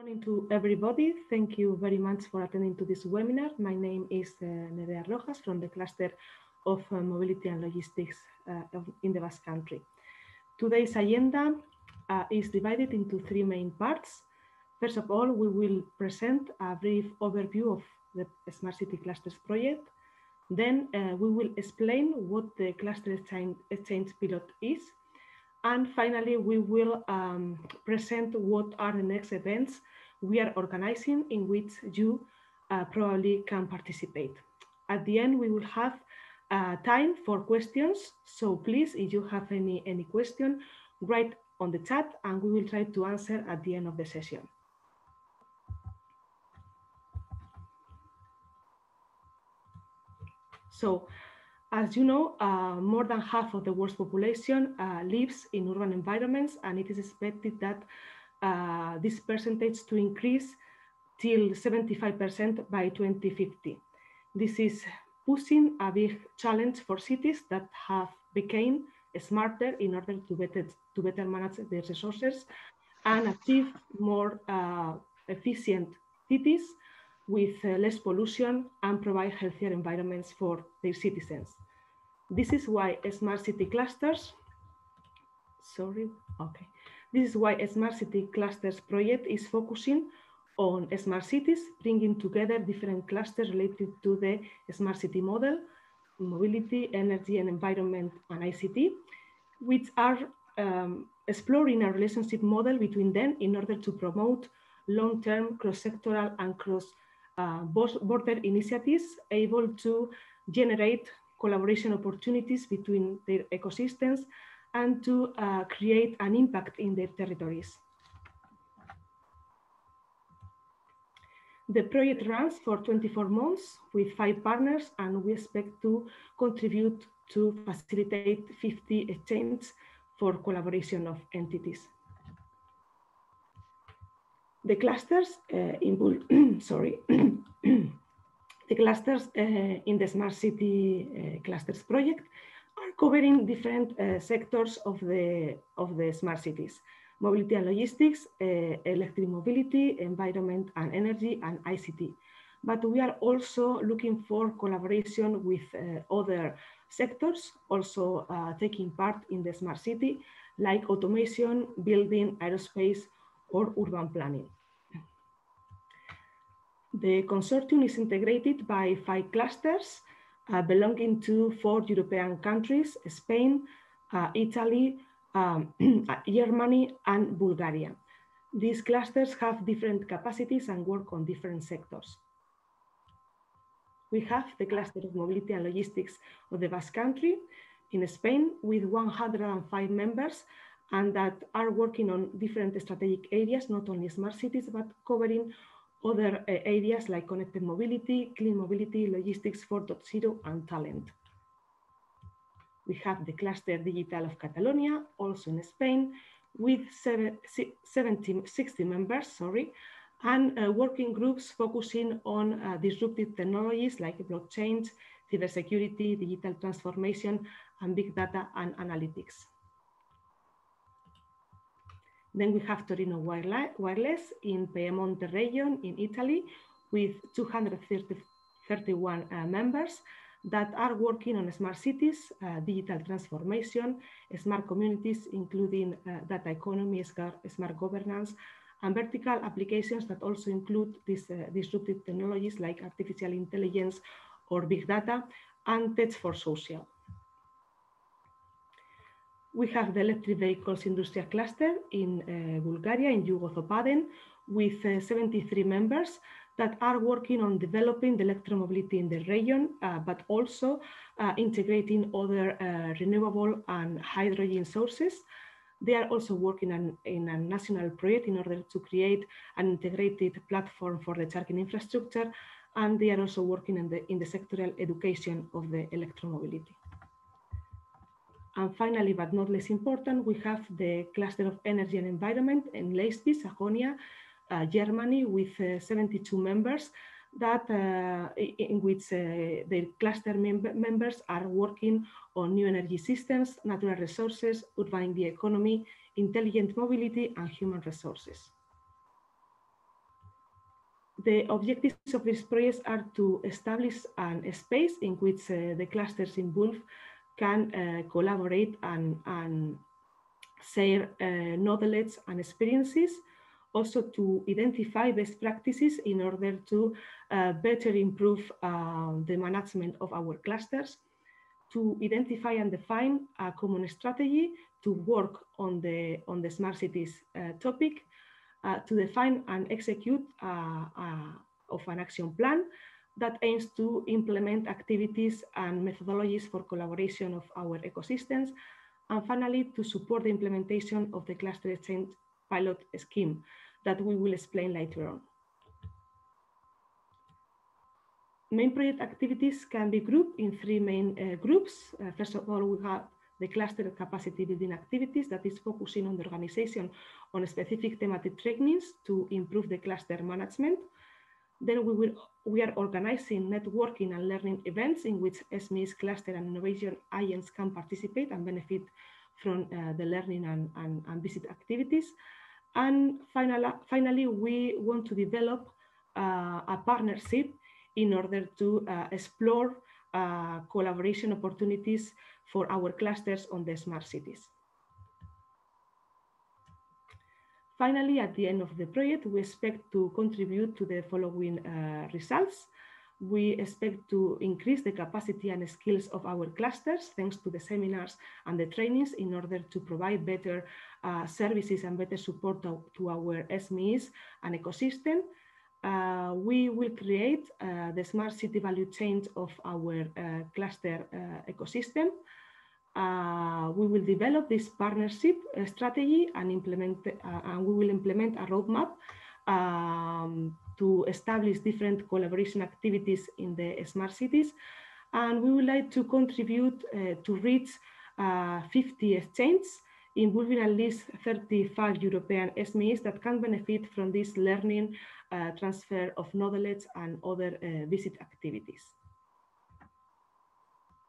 morning to everybody. Thank you very much for attending to this webinar. My name is uh, Nerea Rojas from the cluster of uh, mobility and logistics uh, in the Basque Country. Today's agenda uh, is divided into three main parts. First of all, we will present a brief overview of the Smart City Clusters project. Then uh, we will explain what the Cluster Exchange, Exchange Pilot is and finally, we will um, present what are the next events we are organizing in which you uh, probably can participate. At the end, we will have uh, time for questions. So please, if you have any, any question, write on the chat and we will try to answer at the end of the session. So as you know, uh, more than half of the world's population uh, lives in urban environments, and it is expected that uh, this percentage to increase till 75% by 2050. This is pushing a big challenge for cities that have become smarter in order to better, to better manage their resources and achieve more uh, efficient cities with uh, less pollution and provide healthier environments for their citizens. This is why smart city clusters, sorry, okay. This is why Smart City Clusters project is focusing on smart cities, bringing together different clusters related to the smart city model, mobility, energy and environment, and ICT, which are um, exploring a relationship model between them in order to promote long-term cross-sectoral and cross-border uh, border initiatives able to generate collaboration opportunities between their ecosystems and to uh, create an impact in their territories. The project runs for 24 months with five partners and we expect to contribute to facilitate 50 exchanges for collaboration of entities. The clusters uh, in sorry the clusters uh, in the Smart City uh, Clusters project are covering different uh, sectors of the, of the smart cities. Mobility and logistics, electric mobility, environment and energy, and ICT. But we are also looking for collaboration with other sectors also uh, taking part in the smart city, like automation, building, aerospace, or urban planning. The consortium is integrated by five clusters uh, belonging to four European countries, Spain, uh, Italy, um, Germany, and Bulgaria. These clusters have different capacities and work on different sectors. We have the cluster of mobility and logistics of the Basque Country in Spain with 105 members and that are working on different strategic areas, not only smart cities, but covering other uh, areas like connected mobility, clean mobility, logistics 4.0, and talent. We have the cluster digital of Catalonia, also in Spain, with 70, 60 members, sorry, and uh, working groups focusing on uh, disruptive technologies like blockchain, cybersecurity, digital transformation, and big data and analytics. Then we have Torino Wireless in Piemonte region in Italy with 231 uh, members that are working on smart cities, uh, digital transformation, smart communities, including uh, data economy, smart governance, and vertical applications that also include these uh, disruptive technologies like artificial intelligence or big data and tech for social we have the electric vehicles industrial cluster in uh, Bulgaria, in Yugozapaden, with uh, 73 members that are working on developing the electromobility in the region, uh, but also uh, integrating other uh, renewable and hydrogen sources. They are also working on, in a national project in order to create an integrated platform for the charging infrastructure, and they are also working in the, in the sectoral education of the electromobility. And finally, but not less important, we have the cluster of energy and environment in Leipzig, Sajonia, uh, Germany, with uh, 72 members that uh, in which uh, the cluster mem members are working on new energy systems, natural resources, urban the economy, intelligent mobility, and human resources. the objectives of this project are to establish a space in which uh, the clusters involved can uh, collaborate and, and share uh, knowledge and experiences, also to identify best practices in order to uh, better improve uh, the management of our clusters, to identify and define a common strategy to work on the, on the smart cities uh, topic, uh, to define and execute uh, of an action plan that aims to implement activities and methodologies for collaboration of our ecosystems, and finally, to support the implementation of the cluster exchange pilot scheme that we will explain later on. Main project activities can be grouped in three main uh, groups. Uh, first of all, we have the cluster capacity building activities that is focusing on the organization on specific thematic trainings to improve the cluster management. Then we will we are organizing networking and learning events in which SMEs, cluster and innovation agents can participate and benefit from uh, the learning and, and, and, visit activities. And finally, finally, we want to develop uh, a partnership in order to uh, explore uh, collaboration opportunities for our clusters on the smart cities. Finally, at the end of the project, we expect to contribute to the following uh, results. We expect to increase the capacity and skills of our clusters thanks to the seminars and the trainings in order to provide better uh, services and better support to, to, our SMEs and ecosystem. Uh, we will create uh, the smart city value chain of our uh, cluster uh, ecosystem uh, we will develop this partnership uh, strategy and implement, uh, and we will implement a roadmap um, to establish different collaboration activities in the smart cities. And we would like to contribute uh, to reach uh, 50 exchanges involving at least 35 European SMEs that can benefit from this learning, uh, transfer of knowledge and other visit activities.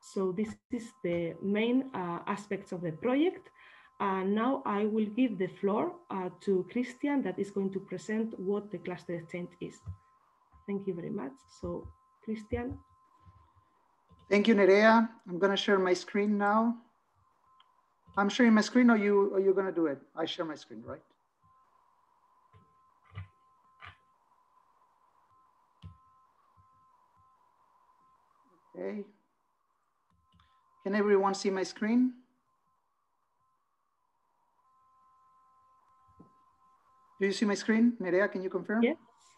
So this is the main uh, aspects of the project. And now I will give the floor uh, to Christian that is going to present what the cluster exchange is. Thank you very much. So Christian. Thank you, Nerea. I'm going to share my screen now. I'm sharing my screen or you you're going to do it? I share my screen, right? Okay. Can everyone see my screen? Do you see my screen? Nerea, can you confirm? Yes.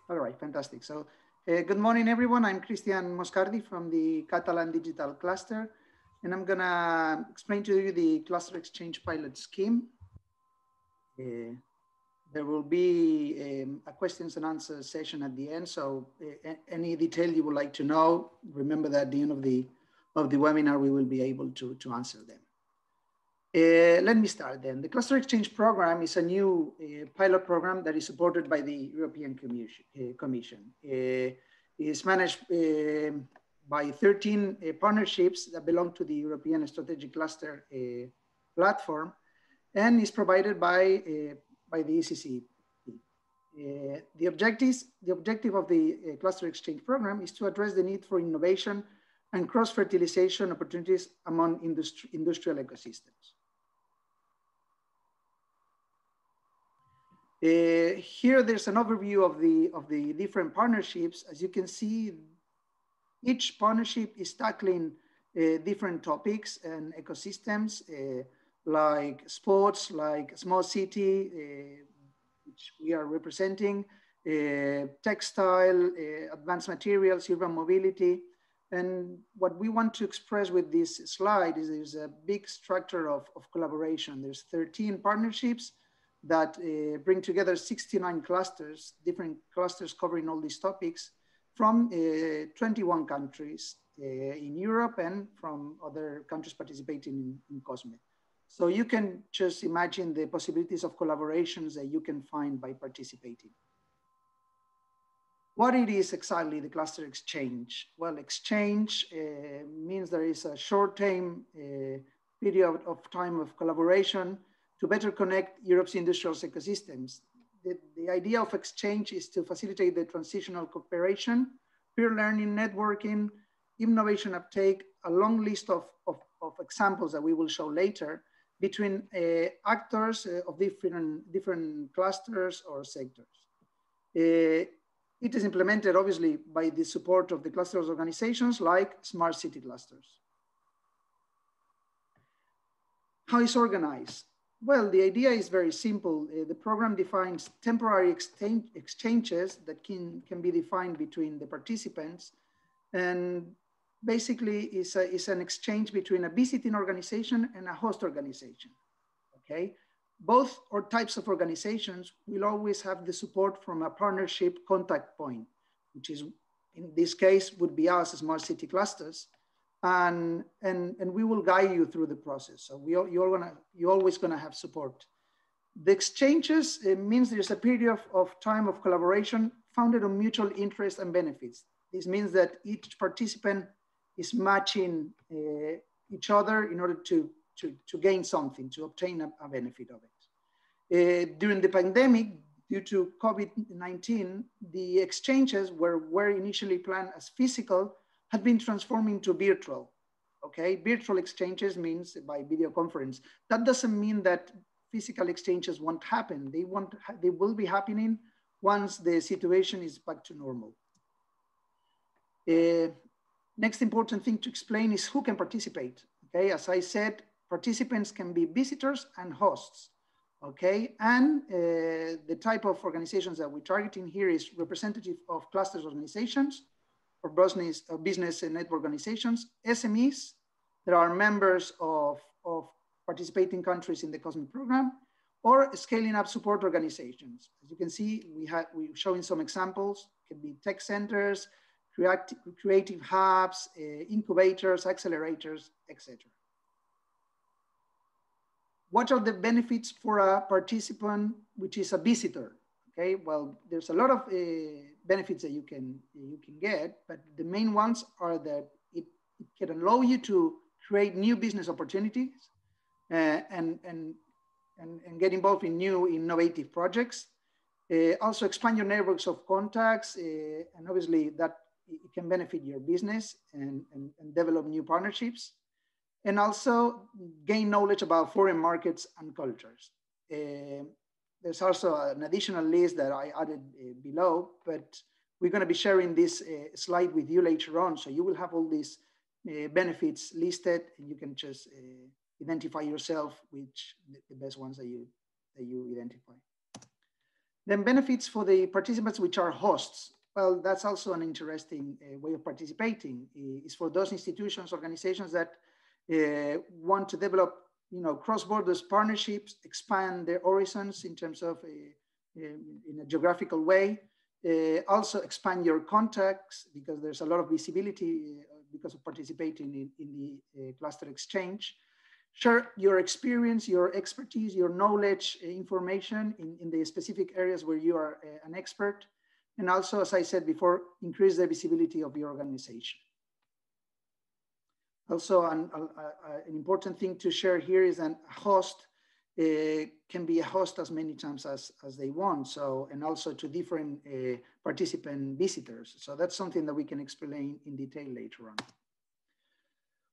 All right, fantastic. So uh, good morning, everyone. I'm Christian Moscardi from the Catalan Digital Cluster, and I'm gonna explain to you the Cluster Exchange Pilot Scheme. Uh, there will be um, a questions and answers session at the end. So uh, any detail you would like to know, remember that at the end of the of the webinar, we will be able to, to answer them. Uh, let me start then. The Cluster Exchange Program is a new uh, pilot program that is supported by the European Commission. Uh, Commission. it is managed um, by 13 uh, partnerships that belong to the European Strategic Cluster uh, platform and is provided by, uh, by the ECC. the, objectives, the objective of the Cluster Exchange Program is to address the need for innovation and cross-fertilization opportunities among industri industrial ecosystems. Uh, here, there's an overview of the, of the different partnerships. As you can see, each partnership is tackling uh, different topics and ecosystems uh, like sports, like smart city, uh, which we are representing, uh, textile, uh, advanced materials, urban mobility, and what we want to express with this slide is there's a big structure of, of collaboration. There's 13 partnerships that uh, bring together 69 clusters, different clusters covering all these topics from uh, 21 countries uh, in Europe and from other countries participating in, in COSME. So you can just imagine the possibilities of collaborations that you can find by participating. What it is exactly the cluster exchange? Well, exchange uh, means there is a short-term uh, period of time of collaboration to better connect Europe's industrial ecosystems. the, the idea of exchange is to facilitate the transnational cooperation, peer learning, networking, innovation uptake, a long list of, of, of examples that we will show later between uh, actors uh, of different, different clusters or sectors. It is implemented obviously by the support of the clusters organizations like smart city clusters. How is organized? Well, the idea is very simple. Uh, the program defines temporary exchange, exchanges that can, can be defined between the participants. And basically is, is an exchange between a visiting organization and a host organization, okay? Both or types of organizations will always have the support from a partnership contact point, which is in this case would be us smart city clusters. And, and, and we will guide you through the process. So we, you're, gonna, you're always gonna have support. The exchanges means there's a period of, of time of collaboration founded on mutual interest and benefits. This means that each participant is matching uh, each other in order to to, to gain something, to obtain a, a benefit of it. Uh, during the pandemic, due to COVID-19, the exchanges were, were initially planned as physical had been transformed into virtual. Okay, virtual exchanges means by video conference. That doesn't mean that physical exchanges won't happen. They won't, they will be happening once the situation is back to normal. Uh, next important thing to explain is who can participate. Okay, as I said, participants can be visitors and hosts, okay? And uh, the type of organizations that we're targeting here is representative of clusters organizations or business, uh, business and network organizations, SMEs that are members of, of participating countries in the COSME program, or scaling up support organizations. As you can see, we have, we're showing some examples, it can be tech centers, creative, creative hubs, uh, incubators, accelerators, etc. What are the benefits for a participant, which is a visitor? Okay, well, there's a lot of uh, benefits that you can, you can get, but the main ones are that it, it can allow you to create new business opportunities uh, and, and, and, and get involved in new innovative projects. Uh, also expand your networks of contacts, uh, and obviously that it can benefit your business and, and, and develop new partnerships and also gain knowledge about foreign markets and cultures. Uh, there's also an additional list that I added uh, below, but we're going to be sharing this uh, slide with you later on. So you will have all these uh, benefits listed and you can just uh, identify yourself which the best ones that you, that you identify. Then benefits for the participants which are hosts. Well, that's also an interesting uh, way of participating. Is for those institutions, organizations that uh, want to develop you know, cross-borders partnerships, expand their horizons in terms of a, a, in a geographical way. Uh, also expand your contacts because there's a lot of visibility uh, because of participating in, in the uh, cluster exchange. Share your experience, your expertise, your knowledge, uh, information in, in the specific areas where you are uh, an expert. And also, as I said before, increase the visibility of your organization. Also, an, an, important thing to share here is that a host uh, can be a host as many times as, as they want. So, and also to different uh, participant visitors. So that's something that we can explain in detail later on.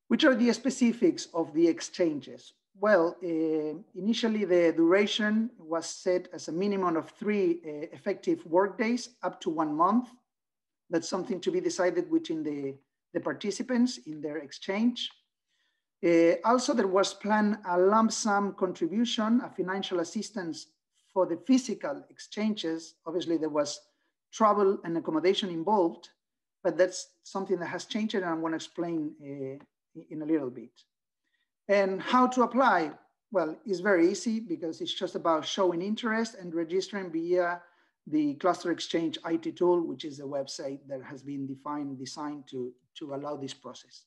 Which are the specifics of the exchanges? Well, uh, initially the duration was set as a minimum of three effective workdays up to one month. That's something to be decided within the the participants in their exchange. Uh, also, there was planned a lump sum contribution, a financial assistance for the physical exchanges. Obviously, there was travel and accommodation involved, but that's something that has changed and I'm to explain uh, in a little bit. And how to apply? Well, it's very easy because it's just about showing interest and registering via the Cluster Exchange IT tool, which is a website that has been defined, designed to, to allow this process.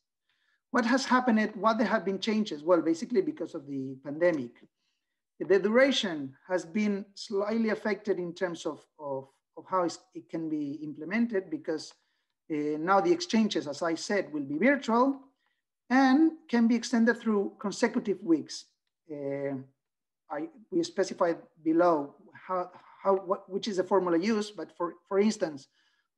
What has happened, what there have been changes? Well, basically because of the pandemic. The duration has been slightly affected in terms of, of, of how it can be implemented because uh, now the exchanges, as I said, will be virtual and can be extended through consecutive weeks. Uh, I, we specified below how, how, what, which is the formula used, but for, for instance,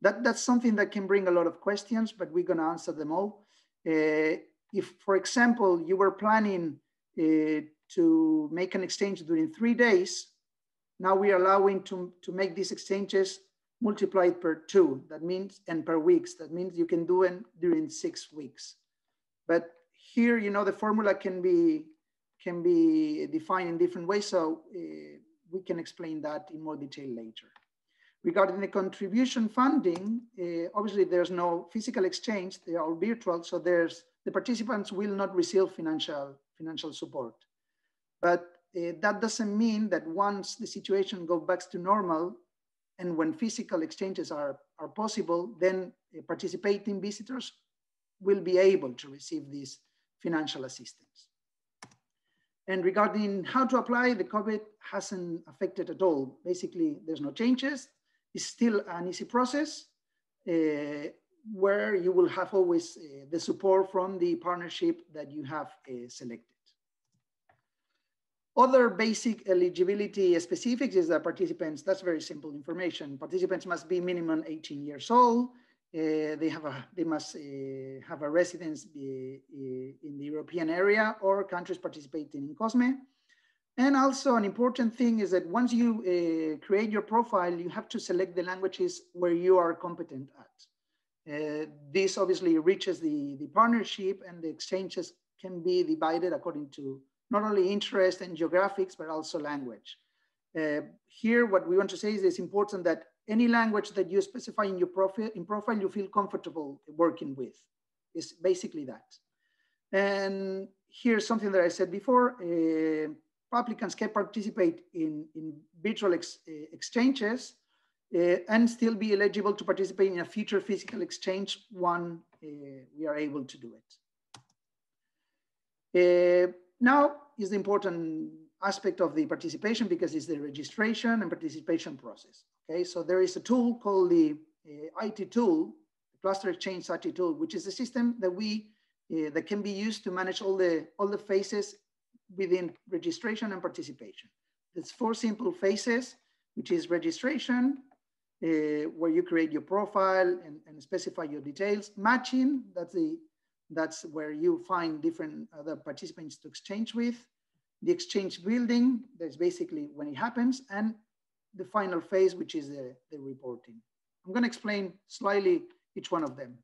that, that's something that can bring a lot of questions, but we're gonna answer them all. Uh, if, for example, you were planning uh, to make an exchange during three days, now we are allowing to, to make these exchanges multiplied per two, that means, and per weeks, that means you can do it during six weeks. But here, you know, the formula can be, can be defined in different ways, so uh, we can explain that in more detail later. Regarding the contribution funding, uh, obviously there's no physical exchange, they are all virtual, so there's, the participants will not receive financial, financial support. But uh, that doesn't mean that once the situation goes back to normal and when physical exchanges are, are possible, then uh, participating visitors will be able to receive this financial assistance. And regarding how to apply, the COVID hasn't affected at all. Basically, there's no changes. It's still an easy process uh, where you will have always uh, the support from the partnership that you have uh, selected. Other basic eligibility specifics is that participants, that's very simple information. Participants must be minimum 18 years old. Uh, they have a, they must uh, have a residence in the European area or countries participating in COSME. And also an important thing is that once you uh, create your profile, you have to select the languages where you are competent at. Uh, this obviously reaches the, the partnership and the exchanges can be divided according to not only interest and geographics, but also language. Uh, here, what we want to say is it's important that any language that you specify in your profile, in profile you feel comfortable working with. Is basically that. And here's something that I said before. Uh, applicants can participate in, in virtual ex, uh, exchanges uh, and still be eligible to participate in a future physical exchange when uh, we are able to do it. Uh, now is the important aspect of the participation because it's the registration and participation process. Okay, so there is a tool called the IT tool, the Cluster Exchange IT tool, which is a system that we that can be used to manage all the all the phases within registration and participation. There's four simple phases, which is registration, uh, where you create your profile and, and specify your details. Matching, that's the that's where you find different other participants to exchange with. The exchange building, that's basically when it happens, and the final phase, which is the, the reporting. I'm gonna explain slightly each one of them.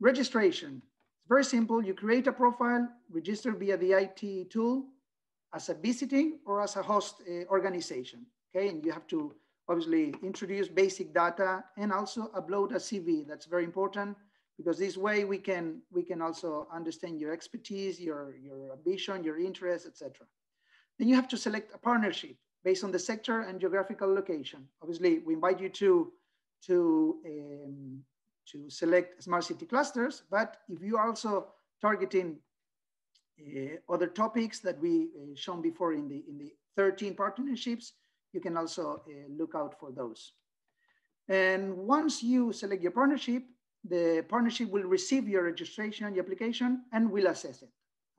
Registration, very simple. You create a profile, register via the IT tool as a visiting or as a host uh, organization, okay? And you have to obviously introduce basic data and also upload a CV. That's very important because this way we can we can also understand your expertise, your your ambition, your interests, etc. Then you have to select a partnership based on the sector and geographical location. Obviously, we invite you to to um, to select smart city clusters, but if you are also targeting uh, other topics that we uh, shown before in the in the 13 partnerships, you can also uh, look out for those. And once you select your partnership, the partnership will receive your registration, your application, and will assess it,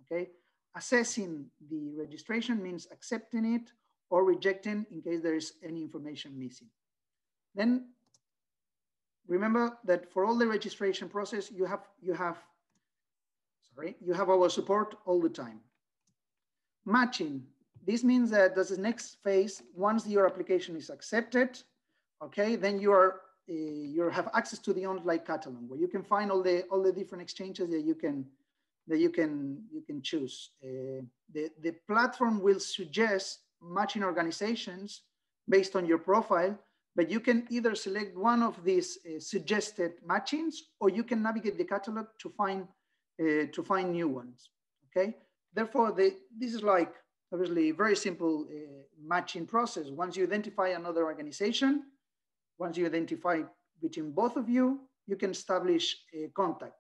okay? Assessing the registration means accepting it or rejecting in case there is any information missing. Then remember that for all the registration process, you have, you have, sorry, you have our support all the time. Matching, this means that this is next phase, once your application is accepted, okay, then you are uh, you have access to the online catalog where you can find all the all the different exchanges that you can that you can you can choose. Uh, the the platform will suggest matching organizations based on your profile, but you can either select one of these uh, suggested matchings or you can navigate the catalog to find uh, to find new ones. Okay, therefore the, this is like obviously very simple uh, matching process. Once you identify another organization, once you identify between both of you, you can establish a contact.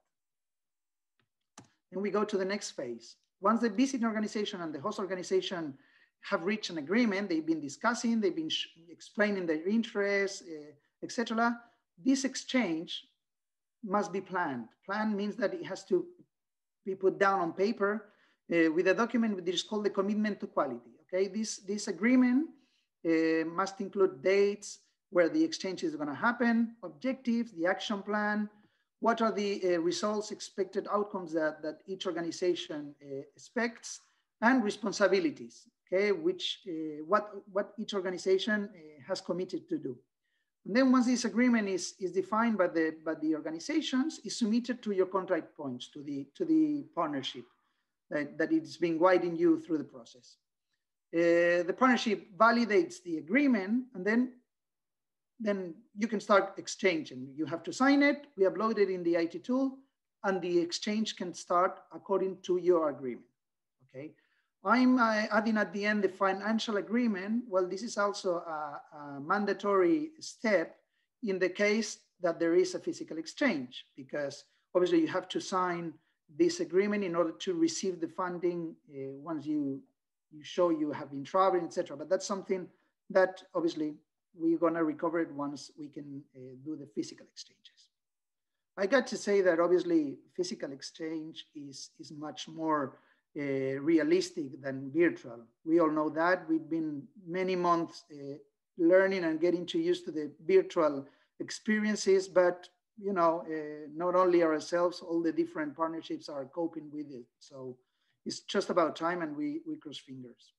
And we go to the next phase. Once the visiting organization and the host organization have reached an agreement, they've been discussing, they've been explaining their interests, uh, etc. This exchange must be planned. Plan means that it has to be put down on paper uh, with a document which is called the commitment to quality. Okay, this, this agreement uh, must include dates where the exchange is going to happen, objectives, the action plan, what are the uh, results, expected outcomes that, that each organization expects, and responsibilities, okay, which uh, what, what each organization uh, has committed to do. And then once this agreement is, is defined by the, by the organizations, is submitted to your contact points, to the, to the partnership that, that it's been guiding you through the process. Uh, the partnership validates the agreement and then then you can start exchanging. You have to sign it, we upload it in the IT tool, and the exchange can start according to your agreement, okay? I'm uh, adding at the end the financial agreement. Well, this is also a, a mandatory step in the case that there is a physical exchange, because obviously you have to sign this agreement in order to receive the funding uh, once you, you show you have been traveling, etc. But that's something that obviously we're gonna recover it once we can uh, do the physical exchanges. I got to say that obviously physical exchange is, is much more uh, realistic than virtual. We all know that. We've been many months uh, learning and getting to used to the virtual experiences, but you know, uh, not only ourselves, all the different partnerships are coping with it. So it's just about time and we, we cross fingers.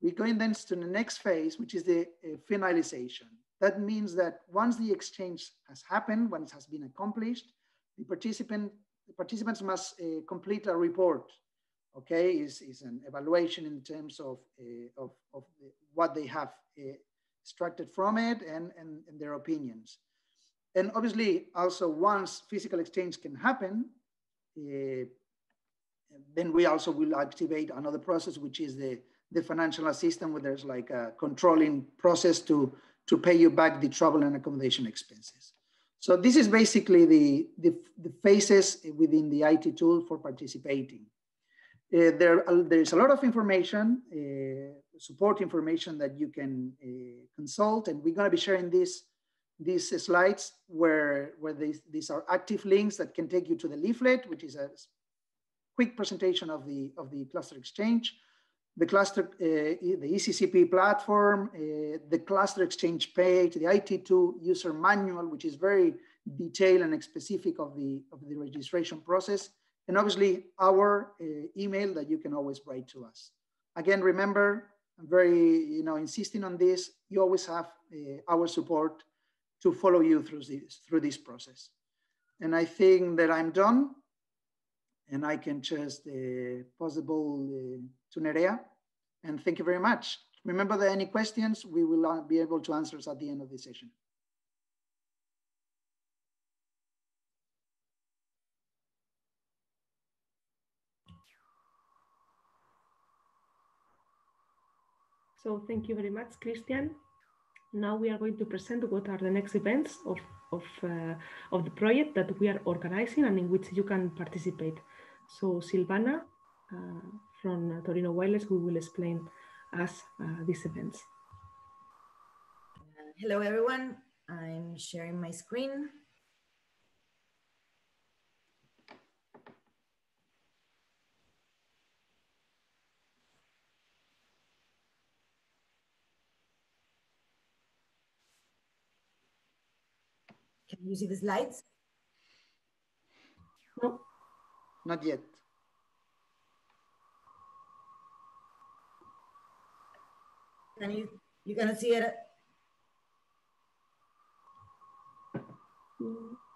We're going then to the next phase, which is the uh, finalization. That means that once the exchange has happened, once it has been accomplished, the participant the participants must uh, complete a report. Okay, is is an evaluation in terms of uh, of, of what they have uh, extracted from it and, and and their opinions. And obviously, also once physical exchange can happen, uh, then we also will activate another process, which is the the financial assistance where there's like a controlling process to, to pay you back the travel and accommodation expenses. So this is basically the, the, the phases within the IT tool for participating. Uh, there, uh, there is a lot of information, uh, support information that you can consult, and we're going to be sharing this, these slides where, where these, these are active links that can take you to the leaflet, which is a quick presentation of the, of the cluster exchange, the cluster, uh, the ECCP platform, uh, the cluster exchange page, the IT tool user manual, which is very detailed and specific of the, of the registration process, and obviously our uh, email that you can always write to us. Again, remember, I'm very, you know, insisting on this, you always have our support to follow you through this, through this process. And I think that I'm done and I can just uh, possible uh, to Nerea. And thank you very much. Remember that any questions, we will uh, be able to answer at the end of the session. So thank you very much, Christian. Now we are going to present what are the next events of, of, uh, of the project that we are organizing and in which you can participate. So Silvana uh, from Torino Wireless, who will explain us uh, these events. Hello, everyone. I'm sharing my screen. You see the slides? No. Not yet. Can you, you gonna see it? Okay.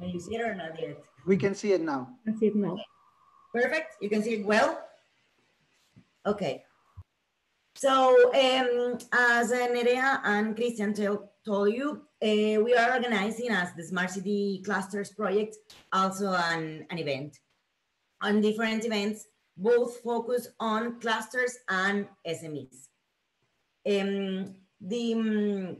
Can you see it or not yet? We can see it now. I see it now. Perfect. You can see it well. Okay. So um, as Nerea and Christian told you, uh, we are organizing as the Smart City Clusters project, also an, an event. On different events, both focus on clusters and SMEs. Um, the, um,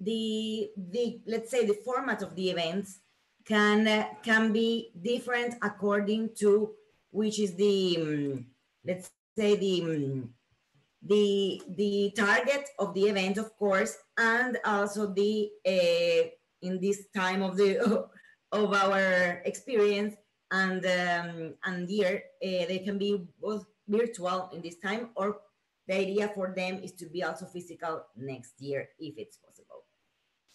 the, the, let's say the format of the events can, uh, can be different according to which is the, um, let's say the um, the the target of the event, of course, and also the uh, in this time of the of our experience and um, and year, uh, they can be both virtual in this time, or the idea for them is to be also physical next year if it's possible.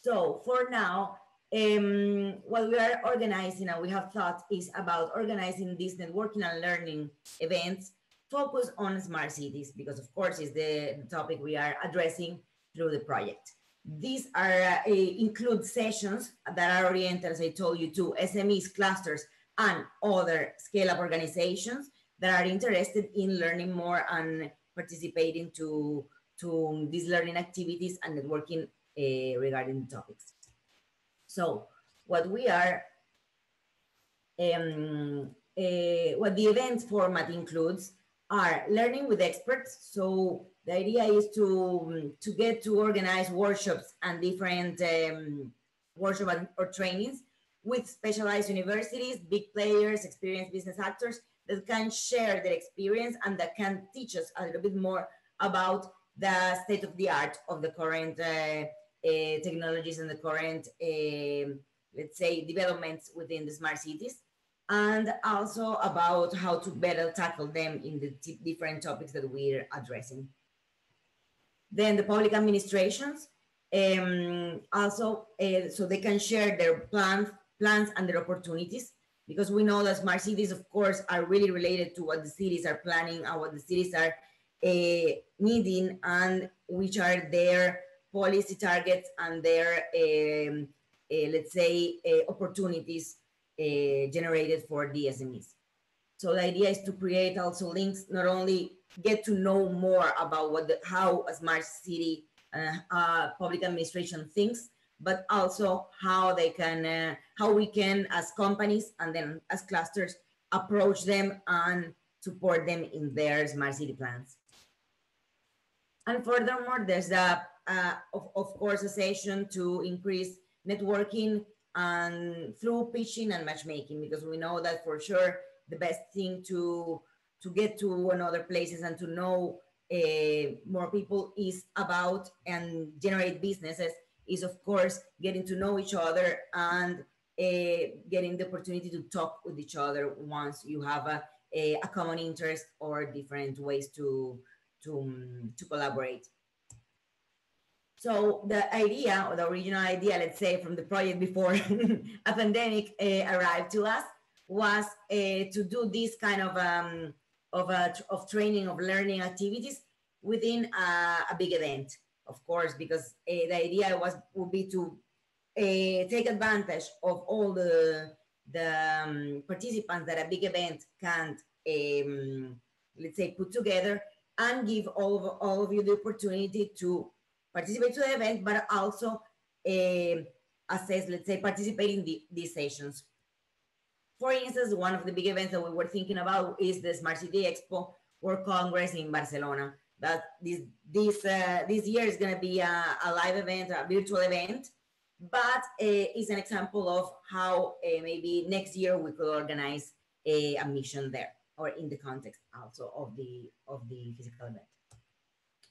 So for now, um, what we are organizing and we have thought is about organizing these networking and learning events focus on smart cities because of course is the topic we are addressing through the project. These are uh, include sessions that are oriented, as I told you, to SMEs, clusters, and other scale-up organizations that are interested in learning more and participating to, to these learning activities and networking uh, regarding topics. So what we are, um, uh, what the event format includes are learning with experts. So the idea is to, to get to organize workshops and different um, workshop or trainings with specialized universities, big players, experienced business actors that can share their experience and that can teach us a little bit more about the state of the art of the current uh, technologies and the current, uh, let's say, developments within the smart cities and also about how to better tackle them in the different topics that we're addressing. Then the public administrations, um, also, uh, so they can share their plans, plans and their opportunities, because we know that smart cities, of course, are really related to what the cities are planning and what the cities are uh, needing and which are their policy targets and their, um, uh, let's say, uh, opportunities uh, generated for the SMEs. So the idea is to create also links, not only get to know more about what the, how a smart city uh, public administration thinks, but also how they can, uh, how we can as companies and then as clusters approach them and support them in their smart city plans. And furthermore, there's a, of, of course, a session to increase networking and through pitching and matchmaking because we know that for sure the best thing to to get to another places and to know uh, more people is about and generate businesses is of course getting to know each other and uh, getting the opportunity to talk with each other once you have a, a, a common interest or different ways to to, um, to collaborate so the idea or the original idea, let's say from the project before a pandemic uh, arrived to us was uh, to do this kind of, um, of, a, of training, of learning activities within a, a big event, of course, because uh, the idea was would be to take advantage of all the, the um, participants that a big event can, um, let's say, put together and give all of, all of you the opportunity to participate to the event, but also uh, assess, let's say, participate in the, these sessions. For instance, one of the big events that we were thinking about is the Smart City Expo World Congress in Barcelona. That this this uh, this year is going to be a, a, live event, a virtual event, but uh, it's an example of how uh, maybe next year we could organize a, a mission there, or in the context also of the of the physical event.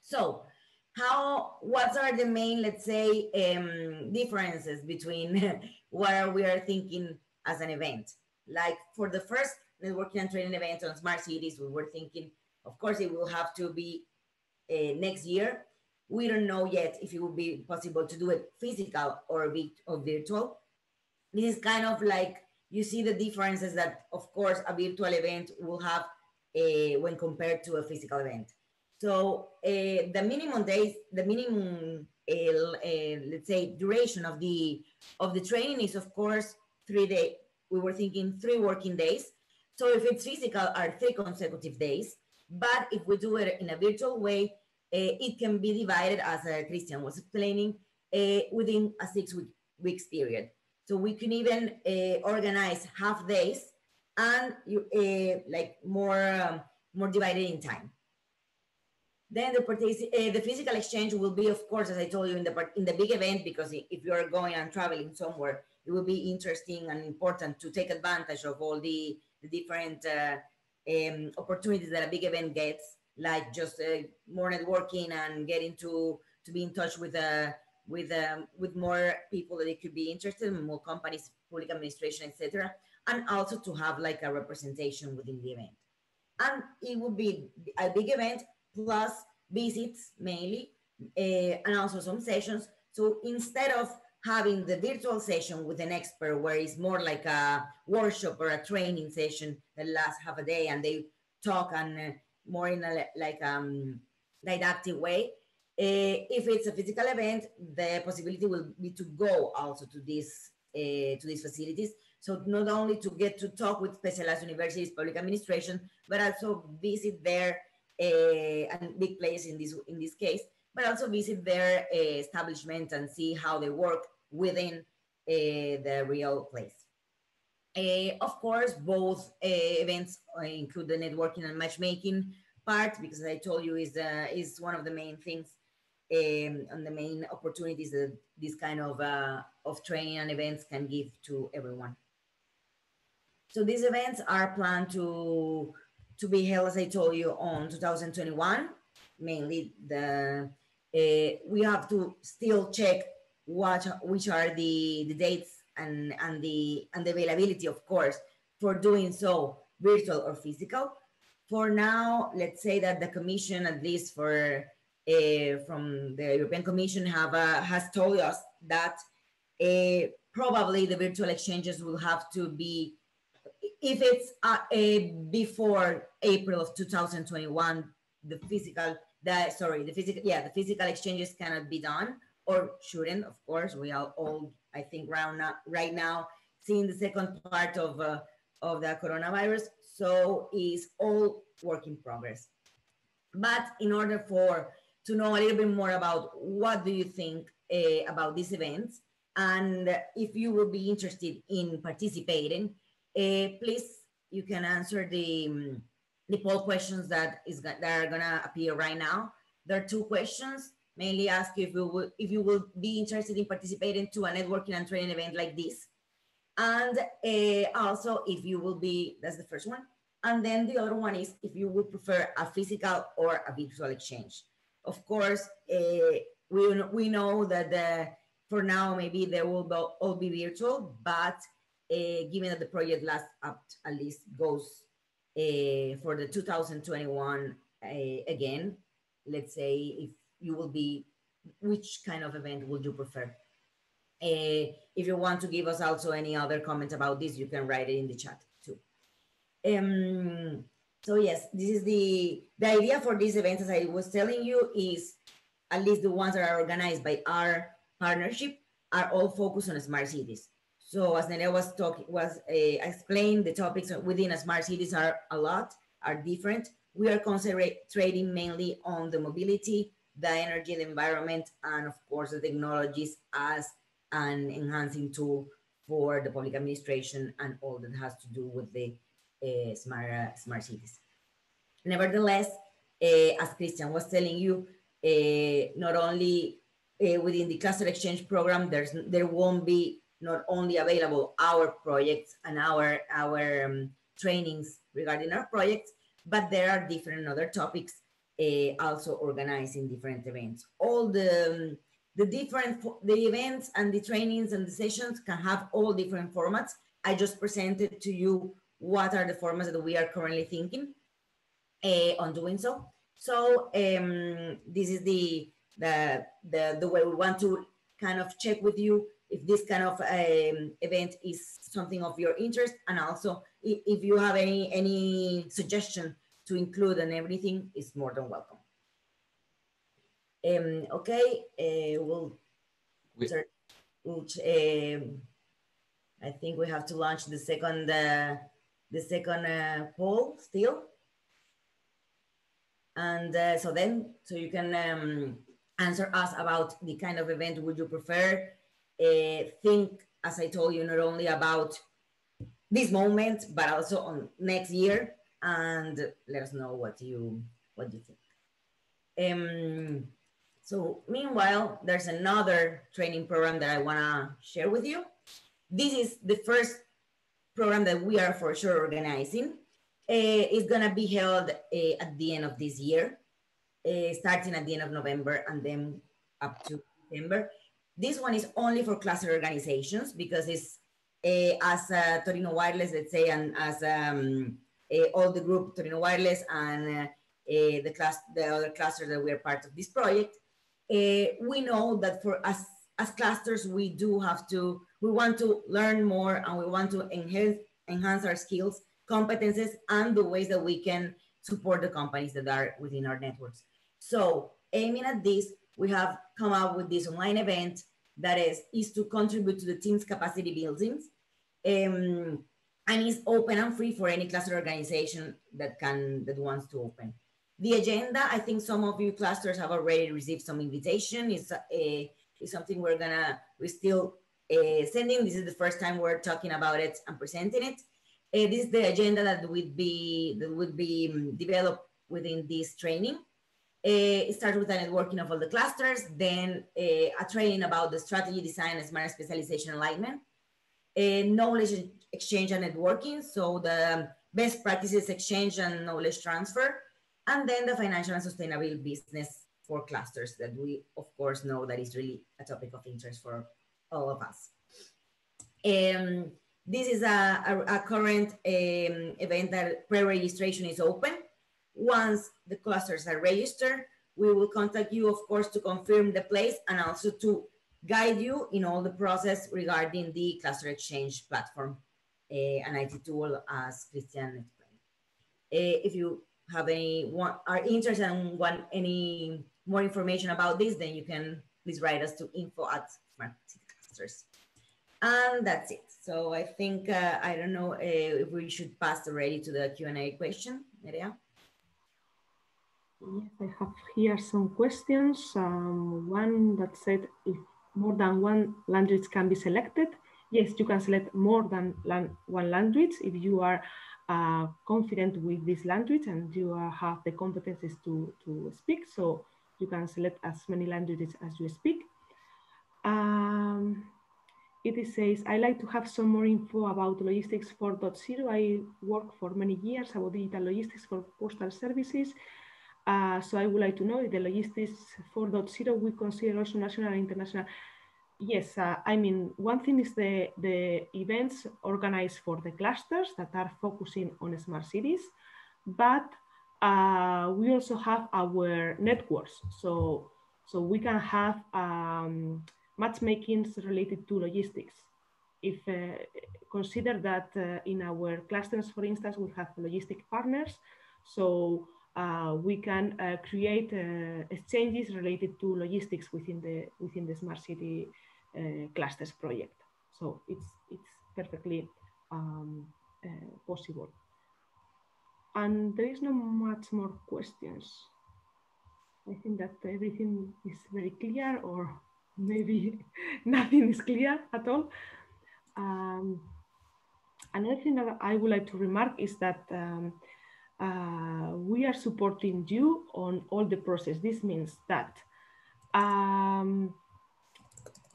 So how what are the main let's say um, differences between what we are thinking as an event? Like for the first networking and training event on smart cities we were thinking of course it will have to be uh, next year. We don't know yet if it will be possible to do it physical or, be, or virtual. This is kind of like you see the differences that of course a virtual event will have uh, when compared to a physical event so uh, the minimum days, the minimum, uh, uh, let's say, duration of the of the training is, of course, three days. We were thinking three working days. So if it's physical, are three consecutive days. But if we do it in a virtual way, it can be divided, as Christian was explaining, within a six week, weeks period. So we can even organize half days and you, like more um, more divided in time. Then the, uh, the physical exchange will be, of course, as I told you, in the, in the big event, because if you're going and traveling somewhere, it will be interesting and important to take advantage of all the, the different uh, um, opportunities that a big event gets, like just uh, more networking and getting to to be in touch with uh, with um, with more people that it could be interested in, more companies, public administration, etc., and also to have like a representation within the event. And it would be a big event plus visits mainly, uh, and also some sessions. So instead of having the virtual session with an expert where it's more like a workshop or a training session that lasts half a day and they talk and uh, more in a like um didactic way uh, if it's a physical event the possibility will be to go also to these uh, to these facilities so not only to get to talk with specialized universities public administration but also visit their and big place in this in this case but also visit their uh, establishment and see how they work within uh, the real place. Of course, both events include the networking and matchmaking part because I told you is is one of the main things um, and the main opportunities that this kind of uh, of training and events can give to everyone. So these events are planned to to be held, as I told you, on 2021. Mainly the uh, we have to still check what which are the, the dates and, and the and the availability, of course, for doing so virtual or physical. For now, let's say that the commission, at least for uh, from the European Commission, have uh, has told us that uh, probably the virtual exchanges will have to be, if it's uh, before April of 2021, the physical that sorry the physical yeah the physical exchanges cannot be done or shouldn't of course. We are all i think right now right now seeing the second part of uh, of the coronavirus. So is all work in progress. But in order for to know a little bit more about what do you think uh, about these events and if you will be interested in participating uh, please you can answer the um, the poll questions that is that are gonna appear right now. There are two questions, mainly ask if you will if you will be interested in participating to a networking and training event like this, and uh, also if you will be that's the first one, and then the other one is if you would prefer a physical or a virtual exchange. Of course, uh, we we know that the for now maybe they will all be virtual, but given that the project lasts up at least goes uh, for the 2021 uh, again, let's say if you will be, which kind of event would you prefer? Uh, if you want to give us also any other comment about this, you can write it in the chat too. Um, so yes, this is the, the idea for this event, as I was telling you, is at least the ones that are organized by our partnership are all focused on smart cities. So as Nerea was talking, was uh, explained, the topics within smart cities are a lot, are different. We are concentrating mainly on the mobility, the energy, the environment, and of course the technologies as an enhancing tool for the public administration and all that has to do with the uh, smart, uh, smart cities. Nevertheless, uh, as Christian was telling you, not only within the cluster exchange program, there's there won't be not only available our projects and our, our um, trainings regarding our projects, but there are different other topics uh, also organized in different events. All the, um, the different, the events and the trainings and the sessions can have all different formats. I just presented to you what are the formats that we are currently thinking uh, on doing so. So um, this is the, the, the, the way we want to kind of check with you if this kind of um, event is something of your interest and also if you have any any suggestion to include and everything is more than welcome. Um, okay uh, we'll, we start, um, i think we have to launch the second uh, the second uh, poll still. And uh, so then so you can um, answer us about the kind of event would you prefer uh, think, as I told you, not only about this moment, but also on next year, and let us know what you what you think. Um, so meanwhile, there's another training program that I wanna share with you. This is the first program that we are for sure organizing. is gonna be held at the end of this year, starting at the end of November and then up to December. This one is only for cluster organizations because it's uh, as uh, Torino Wireless, let's say, and as um, uh, all the group Torino Wireless and the class, the other clusters that we are part of this project, we know that for us as clusters, we do have to, we want to learn more and we want to enhance, enhance our skills, competences, and the ways that we can support the companies that are within our networks. So aiming at this, we have come up with this online event that is, is to contribute to the team's capacity buildings. Um, and is open and free for any cluster organization that can that wants to open. The agenda, I think some of you clusters have already received some invitation. It's, a, it's something we're gonna, we're still uh, sending. This is the first time we're talking about it and presenting it. Uh, this is the agenda that would be, that would be um, developed within this training. Uh, it starts with a networking of all the clusters, then uh, a training about the strategy design and smart specialization alignment, uh, knowledge exchange and networking, so the best practices exchange and knowledge transfer, and then the financial and sustainable business for clusters that we, of course, know that is really a topic of interest for all of us. Um, this is a, a, a current um, event that pre-registration is open. Once the clusters are registered, we will contact you, of course, to confirm the place and also to guide you in all the process regarding the cluster exchange platform, uh, an IT tool, as Christian explained. Uh, if you have any want, are interested and want any more information about this, then you can please write us to info at Smart City Clusters. And that's it. So I think, uh, I don't know uh, if we should pass already to the Q&A question, Nerea. Yes, I have here some questions. Um, one that said if more than one language can be selected, yes, you can select more than one language if you are uh, confident with this language and you uh, have the competencies to, to speak. So you can select as many languages as you speak. Um, it says, I like to have some more info about Logistics 4.0. I work for many years about digital logistics for postal services. Uh, so I would like to know if the logistics 4.0 we consider also national and international. Yes, uh, I mean, one thing is the, the events organized for the clusters that are focusing on smart cities, but uh, we also have our networks. So, so we can have um, matchmakings related to logistics. If uh, consider that uh, in our clusters, for instance, we have logistic partners. So uh, we can uh, create uh, exchanges related to logistics within the within the smart city uh, clusters project. So it's it's perfectly um, uh, possible. And there is no much more questions. I think that everything is very clear, or maybe nothing is clear at all. Um, another thing that I would like to remark is that um, uh, we are supporting you on all the process. This means that um,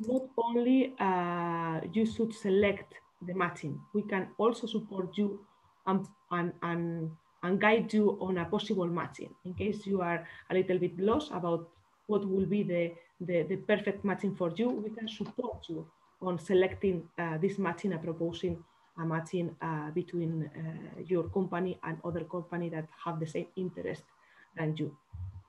not only uh, you should select the matching, we can also support you and, and, and, and guide you on a possible matching in case you are a little bit lost about what will be the, the, the perfect matching for you. We can support you on selecting uh, this matching and proposing matching uh, between uh, your company and other company that have the same interest than you.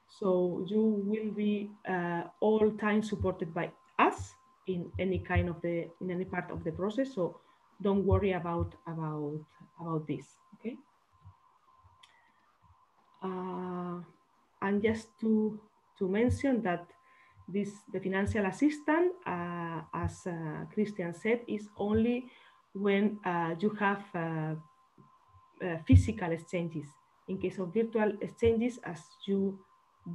So you will be uh, all time supported by us in any kind of the in any part of the process. So don't worry about about about this. Okay. Uh, and just to to mention that this the financial assistance, uh, as uh, Christian said, is only when uh, you have uh, uh, physical exchanges. In case of virtual exchanges, as you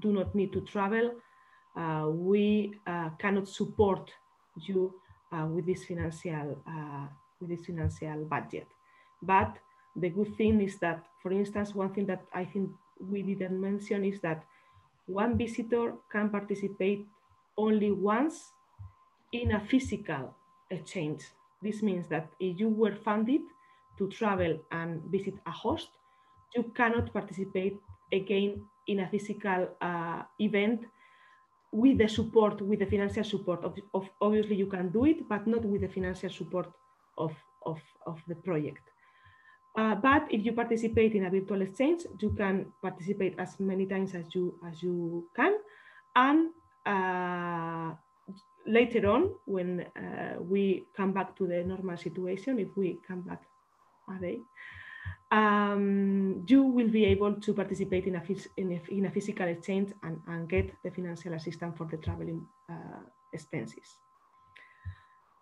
do not need to travel, we cannot support you with this financial with this financial budget. But the good thing is that, for instance, one thing that I think we didn't mention is that one visitor can participate only once in a physical exchange. This means that if you were funded to travel and visit a host, you cannot participate again in a physical uh, event with the support, with the financial support of, of, obviously you can do it, but not with the financial support of, of, of the project. Uh, but if you participate in a virtual exchange, you can participate as many times as you as you can, and uh, later on, when uh, we come back to the normal situation, if we come back a day, um, you will be able to participate in a, in a, in a physical exchange and, and, get the financial assistance for the traveling uh, expenses.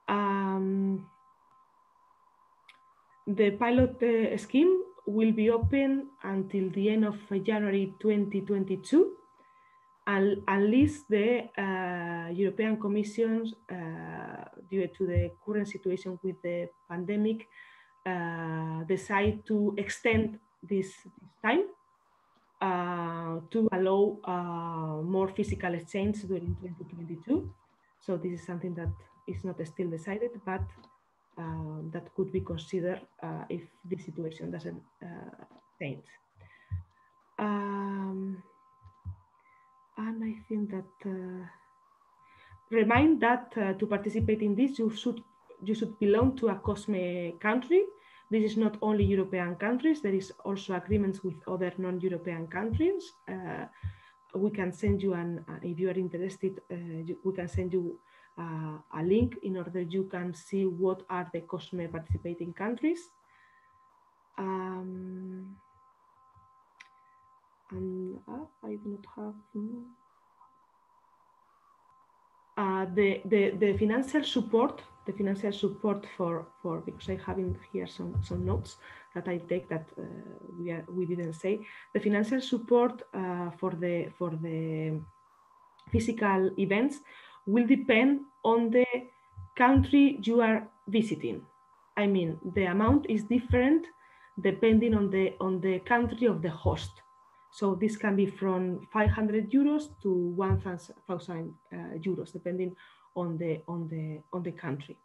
Um, the pilot uh, scheme will be open until the end of January 2022 unless the uh, European Commission, uh, due to the current situation with the pandemic, uh, decide to extend this, time uh, to allow more physical exchange during 2022. So this is something that is not still decided, but that could be considered if the situation doesn't change. Um, and I think that remind that to participate in this, you should you should belong to a COSME country. This is not only European countries, there is also agreements with other non-European countries. Uh, we can send you an, uh, if you are interested, uh, you, we can send you uh, a link in order you can see what are the COSME participating countries. Um, and uh, I do not have uh, the, the, the financial support the financial support for, for because I have in here some, some notes that I take that uh, we, are, we didn't say. The financial support uh, for, the, for the physical events will depend on the country you are visiting. I mean, the amount is different depending on the, on the country of the host. So this can be from 500 euros to 1,000 uh, euros, depending on the on the on the country.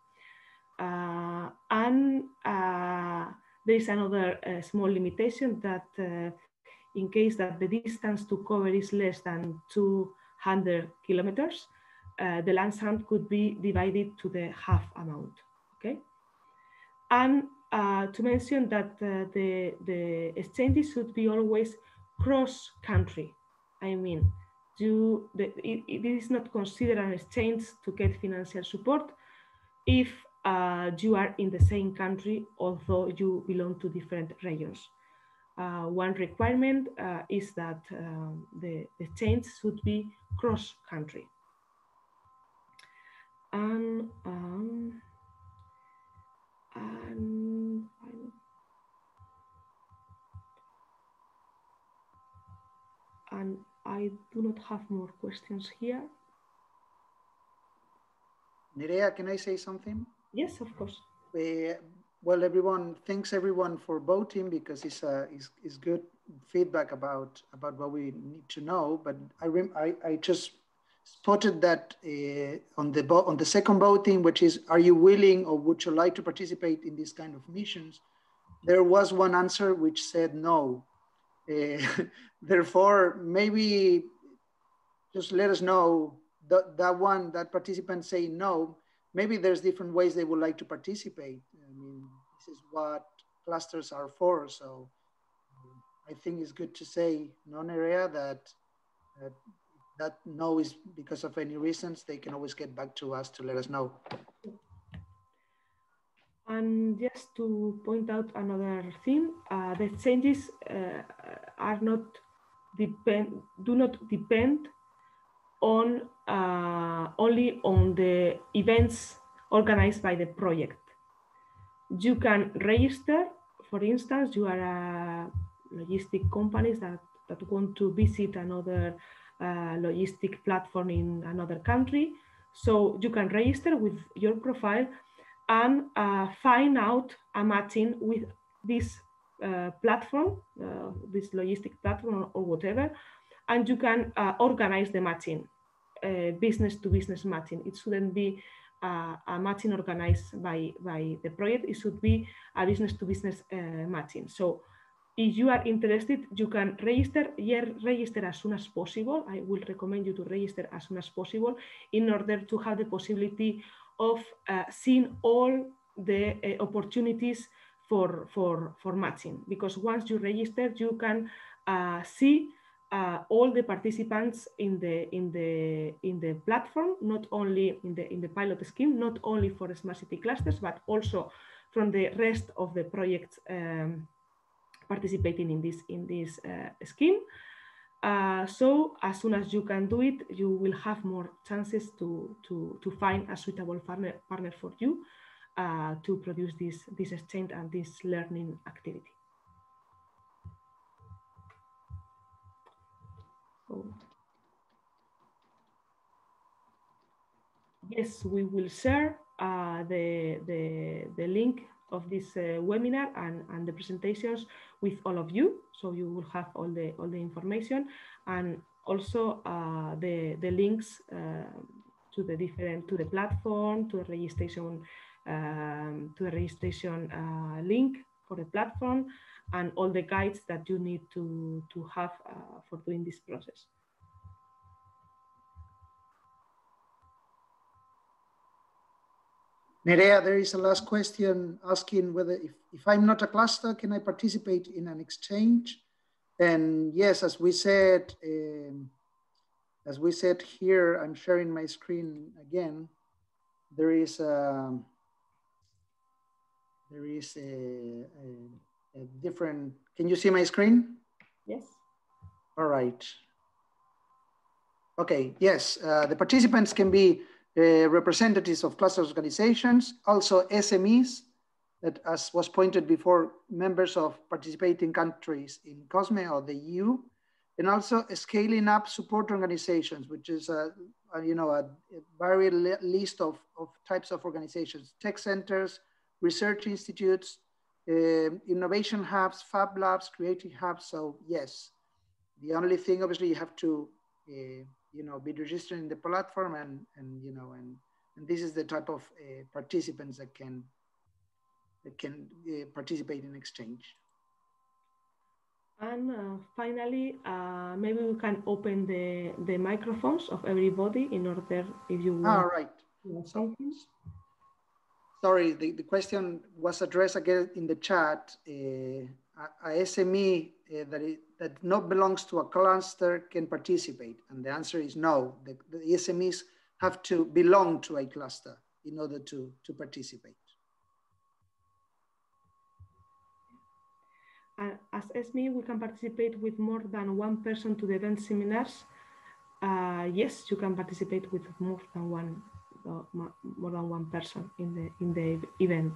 Uh, and uh, there is another uh, small limitation that uh, in case that the distance to cover is less than 200 kilometers, uh, the land could be divided to the half amount, okay? And to mention that the, the exchanges should be always cross-country. I mean, you, the, it, it is not considered an exchange to get financial support if uh, you are in the same country, although you belong to different regions. Uh, one requirement uh, is that um, the, the change should be cross-country. And, um, and, and I do not have more questions here. Nerea, can I say something? Yes, of course. Uh, well, everyone, thanks everyone for voting because it's, uh, it's, it's good feedback about, about what we need to know. But I, I, I just spotted that uh, on, the on the second voting, which is, are you willing or would you like to participate in these kind of missions? There was one answer which said no. Uh, therefore, maybe just let us know that, that one, that participant say no, maybe there's different ways they would like to participate. I mean, this is what clusters are for. So I think it's good to say non-area that, that that no is because of any reasons, they can always get back to us to let us know. And just to point out another thing, uh, the changes uh, are not depend do not depend on uh, only on the events organized by the project. You can register, for instance, you are a logistic companies that, that want to visit another uh, logistic platform in another country. So you can register with your profile and uh, find out a matching with this uh, platform, uh, this logistic platform or, whatever, and you can uh, organize the matching, uh, business to business matching. It shouldn't be uh, a matching organized by, by the project, it should be a business to business matching. So if you are interested, you can register, yeah, register as soon as possible. I will recommend you to register as soon as possible in order to have the possibility of uh, seeing all the uh, opportunities for, for, for matching. Because once you register, you can uh, see uh, all the participants in the in the in the platform, not only in the in the pilot scheme, not only for smart city clusters, but also from the rest of the projects um, participating in this in this uh, scheme. Uh, so as soon as you can do it, you will have more chances to to to find a suitable partner partner for you uh, to produce this this exchange and this learning activity. So, yes, we will share uh, the, the, the link of this uh, webinar and, and the presentations with all of you. So you will have all the, all the information and also uh, the, the links uh, to the different, to the platform, to the registration, um, to the registration link for the platform and all the guides that you need to, to have uh, for doing this process. Nerea, there is a last question asking whether if, if I'm not a cluster, can I participate in an exchange? And yes, as we said, um, as we said here, I'm sharing my screen again. There is a, there is a, a, a different, can you see my screen? Yes. All right. Okay, yes, uh, the participants can be uh, representatives of cluster organizations, also SMEs, that as was pointed before, members of participating countries in COSME or the EU, and also scaling up support organizations, which is a, a you know a, a very list of, of types of organizations, tech centers, research institutes, uh, innovation hubs, fab labs, creative hubs. So yes, the only thing obviously you have to uh, you know, be registered in the platform and, and you know, and, and this is the type of uh, participants that can, that can uh, participate in exchange. And uh, finally, uh, maybe we can open the, the microphones of everybody in order if you want. All right. Sorry, the, the question was addressed again in the chat. A, a SME uh, that, it, that not belongs to a cluster can participate? And the answer is no. The, the SMEs have to belong to a cluster in order to, to participate. Uh, as SME, we can participate with more than one person to the event seminars. Uh, yes, you can participate with more than one uh, more than one person in the in the event.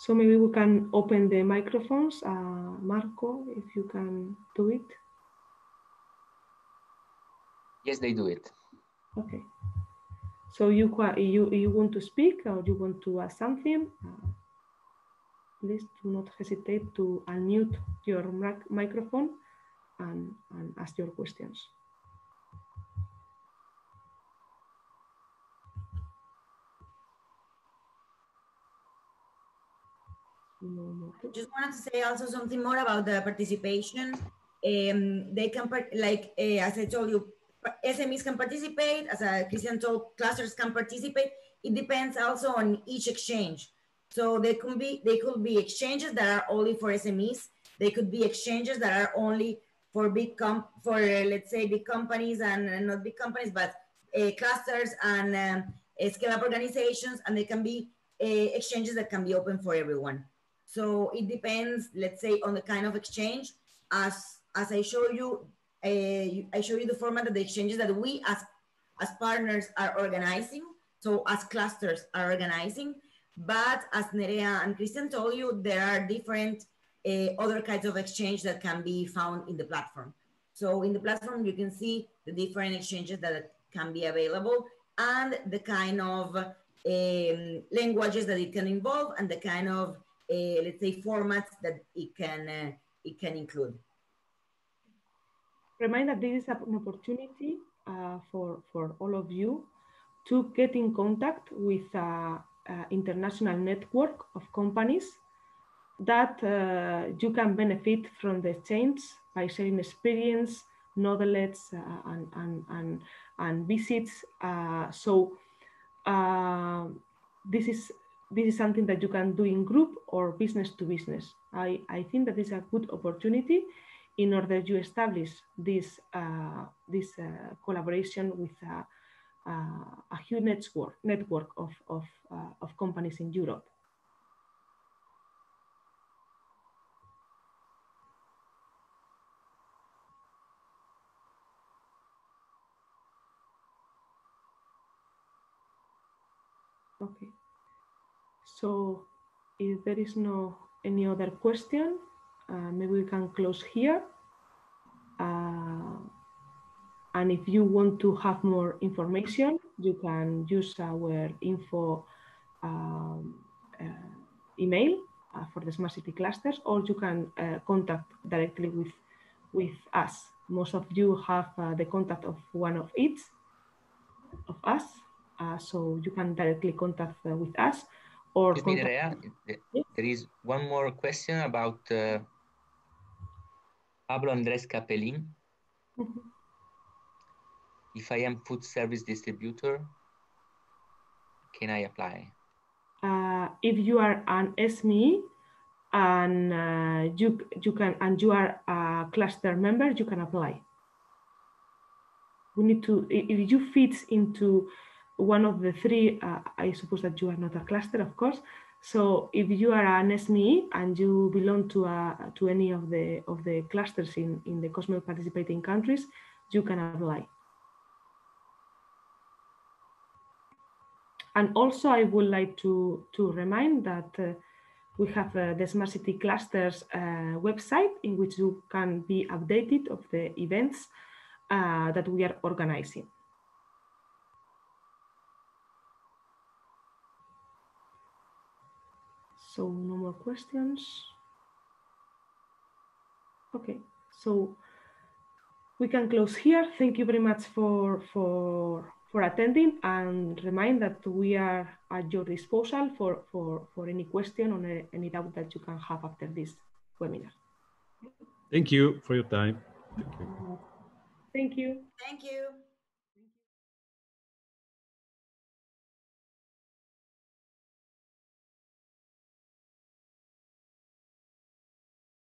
So maybe we can open the microphones. Uh, Marco, if you can do it. Yes, they do it. Okay. So you you you want to speak or you want to ask something? Uh, please do not hesitate to unmute your microphone and, and ask your questions. Just wanted to say also something more about the participation. Um, they can, like, uh, as I told you, SMEs can participate, as a Christian told, clusters can participate. It depends also on each exchange. So they could be they could be exchanges that are only for SMEs. They could be exchanges that are only for big com for uh, let's say big companies and uh, not big companies, but uh, clusters and um, scale up organizations, and they can be exchanges that can be open for everyone. So it depends, let's say, on the kind of exchange. As as I show you, uh, I show you the format of the exchanges that we as as partners are organizing. So as clusters are organizing. But as Nerea and Christian told you, there are different uh, other kinds of exchange that can be found in the platform. So in the platform, you can see the different exchanges that can be available and the kind of um, languages that it can involve and the kind of let's say formats that it can uh, it can include. Remind that this is an opportunity uh, for for all of you to get in contact with an international network of companies that uh, you can benefit from the change by sharing experience, knowledge, uh, and, and, and, and, visits. Uh, so this is this is something that you can do in group or business to business. I, I think that is a good opportunity in order to establish this, uh, this uh, collaboration with a, a huge network, network of, of, uh, of companies in Europe. Okay. So if there is no any other question, uh, maybe we can close here. Uh, and if you want to have more information, you can use our info um, uh, email uh, for the smart city clusters, or you can uh, contact directly with, with us. Most of you have uh, the contact of one of each of us, so you can directly contact with us or me, Nerea, there is one more question about uh, Pablo Andres Capelin. Mm -hmm. If I am food service distributor, can I apply? Uh, if you are an SME and uh, you you can and you are a cluster member, you can apply. We need to if you fit into one of the three, uh, I suppose that you are not a cluster, of course. So if you are an SME and you belong to a, to any of the of the clusters in, in the COSME participating countries, you can apply. And also I would like to, to remind that uh, we have uh, the Smart City Clusters uh, website in which you can be updated of the events uh, that we are organizing. So no more questions. Okay, so we can close here. Thank you very much for, for, for attending and remind that we are at your disposal for, for, for any question or any doubt that you can have after this webinar. Thank you for your time. Thank you. Thank you. Thank you.